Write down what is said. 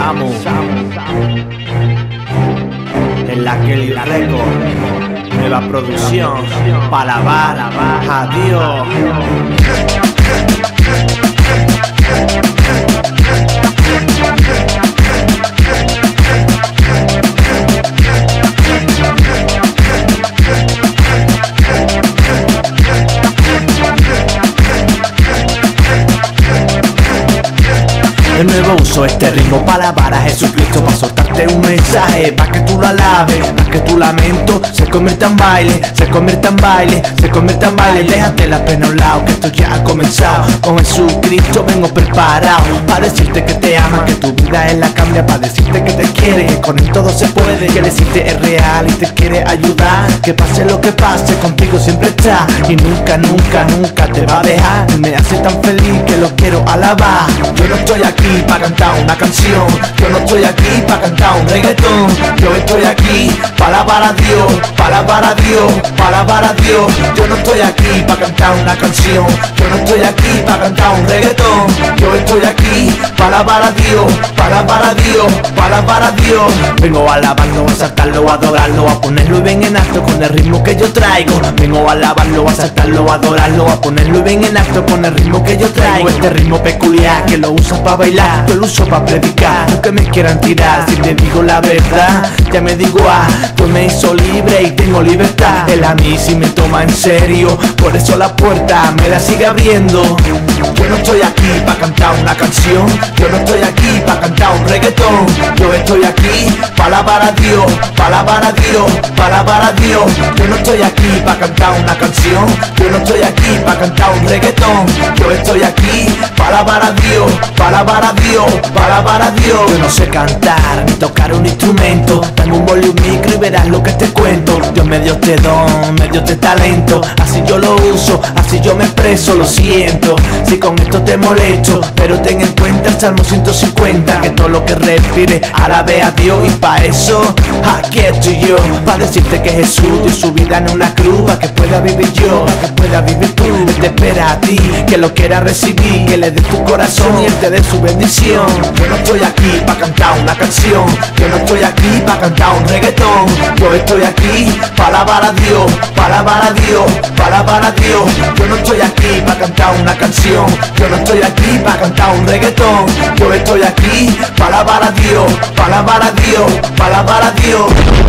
Samu En la Kelly Record Nueva producción. Para alabar a nuevo uso este ritmo para alabar a Jesucristo Para soltarte un mensaje, para que tú lo alabes Para que tu lamento se convierta en baile convierta en baile, se convierta en baile Déjate la pena a un lado, que esto ya ha comenzado. Con Jesucristo vengo preparado Para decirte que te ama, que tu vida es la cambia Para decirte que te quiere, que con él todo se puede Que decirte es real y te quiere ayudar. Que pase lo que pase, contigo siempre está Y nunca, nunca, nunca te va a dejar. Me hace tan feliz que lo quiero alabar. Yo no estoy aquí para cantar una canción Yo no estoy aquí para cantar un reggaetón. Yo estoy aquí para alabar a Dios Para alabar a Dios, para alabar a Dios. Yo no estoy aquí para cantar una canción. Yo no estoy aquí para cantar un reggaetón. Yo estoy aquí para alabar a Dios Para Dios, para alabar a Dios. Vengo a alabarlo, a saltarlo, a adorarlo A ponerlo bien en alto con el ritmo que yo traigo. Vengo a alabarlo, a saltarlo, a adorarlo A ponerlo bien en alto con el ritmo yo traigo Este ritmo peculiar que lo uso para bailar yo lo uso para predicar, que me quieran tirar Si te digo la verdad, ya me digo ah Pues me hizo libre y tengo libertad. Él a mí si me toma en serio Por eso la puerta me la sigue abriendo. Yo no estoy aquí para cantar una canción Yo no estoy aquí para cantar un reggaetón. Yo estoy aquí para alabar a Dios Para alabar a Dios, para alabar a Dios. Yo no estoy aquí para cantar una canción Yo no estoy aquí para cantar un reggaetón. Yo estoy aquí. Para alabar a Dios Para alabar a Dios, para alabar a Dios. Yo no sé cantar ni tocar un instrumento. Dame un volumen micro y verás lo que te cuento Dios me dio este don, me dio este talento. Así yo lo uso, así yo me expreso, lo siento. Si con esto te molesto Pero ten en cuenta el Salmo 150 Que todo lo que respire alabe a Dios. Y pa' eso aquí estoy yo Pa' decirte que Jesús dio su vida en una cruz Pa' que pueda vivir yo, pa' que pueda vivir tú. Él te espera a ti, que lo quiera recibir Que le dé tu corazón y Él te dé su bendición. Yo no estoy aquí pa' cantar una canción Yo no estoy aquí pa' cantar un reggaetón Yo estoy aquí. Para alabar a Dios Para alabar a Dios, para alabar a Dios. Yo no estoy aquí pa' cantar una canción. Yo no estoy aquí para cantar un reggaetón. Yo estoy aquí para alabar a Dios Para alabar a Dios, para alabar a Dios